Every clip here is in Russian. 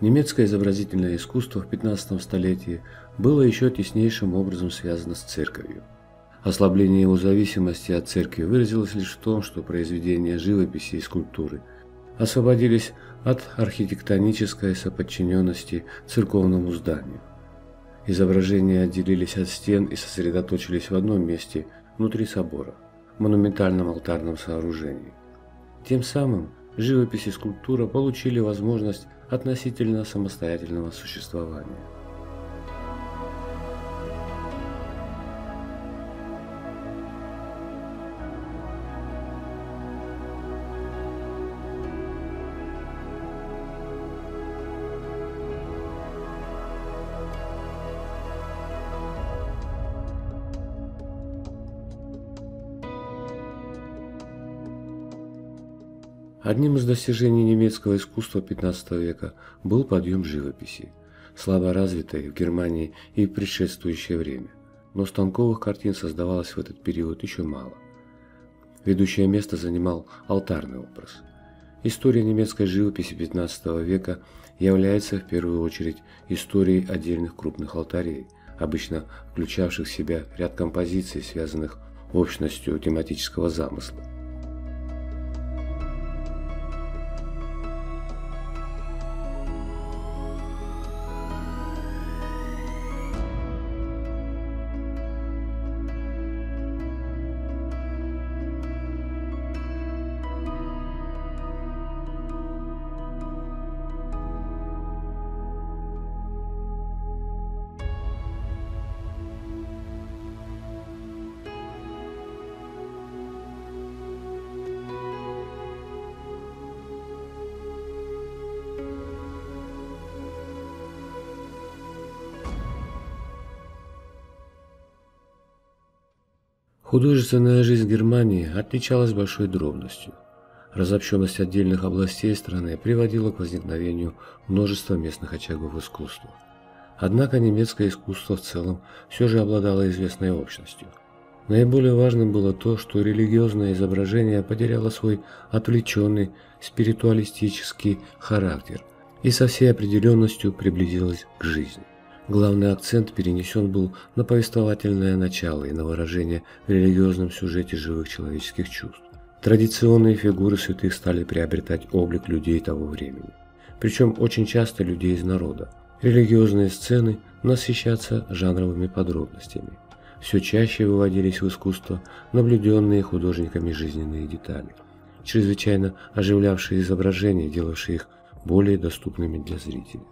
Немецкое изобразительное искусство в 15 столетии было еще теснейшим образом связано с церковью. Ослабление его зависимости от церкви выразилось лишь в том, что произведения живописи и скульптуры освободились от архитектонической соподчиненности церковному зданию. Изображения отделились от стен и сосредоточились в одном месте внутри собора, монументальном алтарном сооружении. Тем самым живопись и скульптура получили возможность относительно самостоятельного существования. Одним из достижений немецкого искусства XV века был подъем живописи, слабо развитой в Германии и в предшествующее время. Но станковых картин создавалось в этот период еще мало. Ведущее место занимал алтарный образ. История немецкой живописи XV века является в первую очередь историей отдельных крупных алтарей, обычно включавших в себя ряд композиций, связанных общностью тематического замысла. Художественная жизнь Германии отличалась большой дробностью. Разобщенность отдельных областей страны приводила к возникновению множества местных очагов искусства. Однако немецкое искусство в целом все же обладало известной общностью. Наиболее важным было то, что религиозное изображение потеряло свой отвлеченный спиритуалистический характер и со всей определенностью приблизилось к жизни. Главный акцент перенесен был на повествовательное начало и на выражение в религиозном сюжете живых человеческих чувств. Традиционные фигуры святых стали приобретать облик людей того времени. Причем очень часто людей из народа. Религиозные сцены насыщаться жанровыми подробностями. Все чаще выводились в искусство наблюденные художниками жизненные детали, чрезвычайно оживлявшие изображения, делавшие их более доступными для зрителя.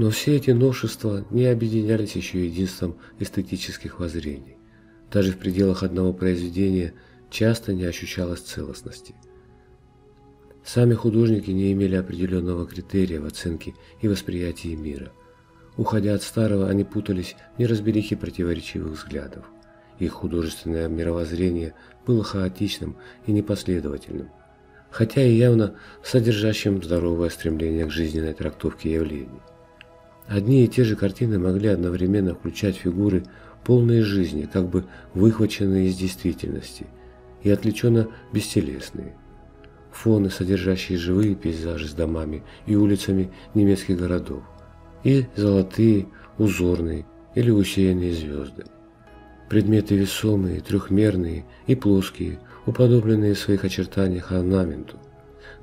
Но все эти новшества не объединялись еще единством эстетических воззрений. Даже в пределах одного произведения часто не ощущалось целостности. Сами художники не имели определенного критерия в оценке и восприятии мира. Уходя от старого, они путались в неразберихе противоречивых взглядов. Их художественное мировоззрение было хаотичным и непоследовательным, хотя и явно содержащим здоровое стремление к жизненной трактовке явлений. Одни и те же картины могли одновременно включать фигуры полные жизни, как бы выхваченные из действительности, и отвлеченно бестелесные. Фоны, содержащие живые пейзажи с домами и улицами немецких городов, и золотые, узорные или усеянные звезды. Предметы весомые, трехмерные и плоские, уподобленные в своих очертаниях орнаменту.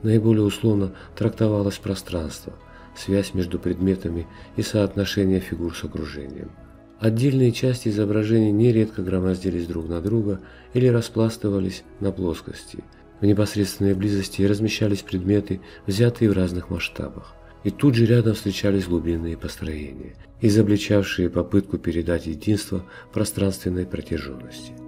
Наиболее условно трактовалось пространство, связь между предметами и соотношение фигур с окружением. Отдельные части изображений нередко громоздились друг на друга или распластывались на плоскости. В непосредственной близости размещались предметы, взятые в разных масштабах. И тут же рядом встречались глубинные построения, изобличавшие попытку передать единство пространственной протяженности.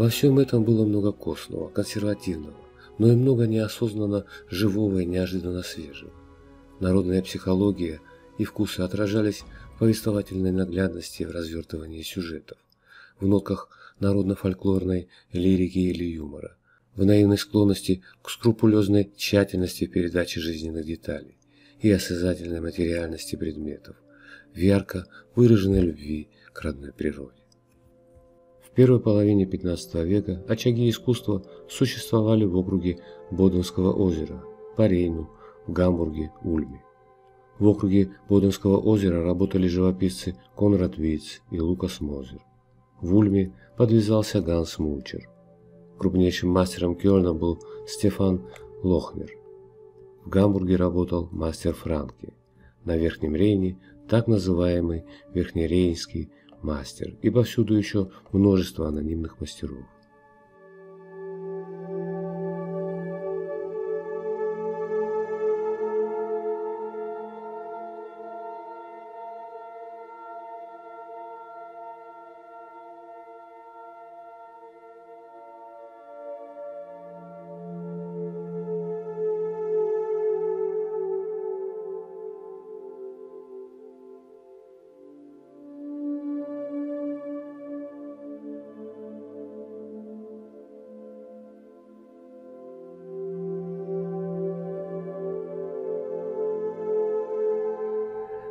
Во всем этом было много костного, консервативного, но и много неосознанно живого и неожиданно свежего. Народная психология и вкусы отражались в повествовательной наглядности в развертывании сюжетов, в нотках народно-фольклорной лирики или юмора, в наивной склонности к скрупулезной тщательности передачи жизненных деталей и осязательной материальности предметов, в ярко выраженной любви к родной природе. В первой половине XV века очаги искусства существовали в округе Боденского озера, по Рейну, в Гамбурге, Ульме. В округе Боденского озера работали живописцы Конрад Виц и Лукас Мозер. В Ульме подвязался Ганс Мульчер. Крупнейшим мастером Кёльна был Стефан Лохнер. В Гамбурге работал мастер Франки. На Верхнем Рейне так называемый Верхнерейнский мастер и повсюду еще множество анонимных мастеров.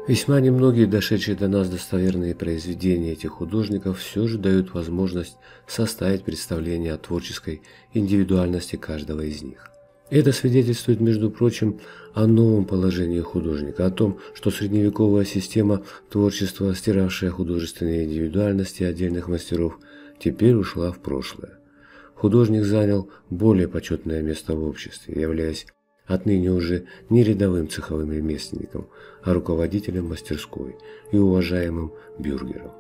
Весьма немногие дошедшие до нас достоверные произведения этих художников все же дают возможность составить представление о творческой индивидуальности каждого из них. Это свидетельствует, между прочим, о новом положении художника, о том, что средневековая система творчества, стиравшая художественные индивидуальности отдельных мастеров, теперь ушла в прошлое. Художник занял более почетное место в обществе, являясь отныне уже не рядовым цеховым ремесленником, а руководителем мастерской и уважаемым бюргером.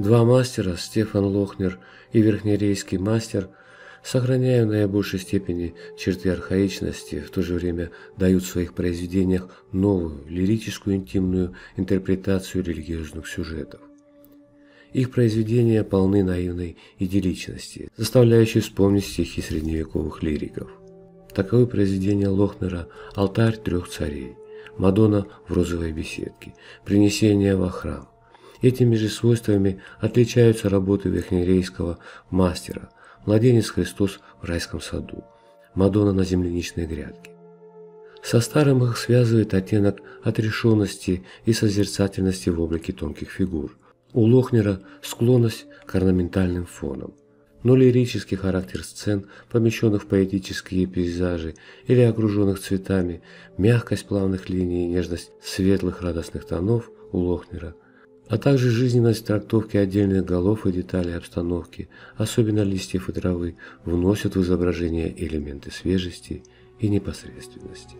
Два мастера, Стефан Лохнер и верхнерейский мастер, сохраняя в наибольшей степени черты архаичности, в то же время дают в своих произведениях новую, лирическую интимную интерпретацию религиозных сюжетов. Их произведения полны наивной идилличности, заставляющей вспомнить стихи средневековых лириков. Таковы произведения Лохнера «Алтарь трех царей», «Мадонна в розовой беседке», «Принесение во храм». Этими же свойствами отличаются работы верхнерейского мастера «Младенец Христос в райском саду», «Мадонна на земляничной грядке». Со старым их связывает оттенок отрешенности и созерцательности в облике тонких фигур. У Лохнера склонность к орнаментальным фонам. Но лирический характер сцен, помещенных в поэтические пейзажи или окруженных цветами, мягкость плавных линий и нежность светлых радостных тонов у Лохнера, а также жизненность трактовки отдельных голов и деталей обстановки, особенно листьев и травы, вносят в изображение элементы свежести и непосредственности.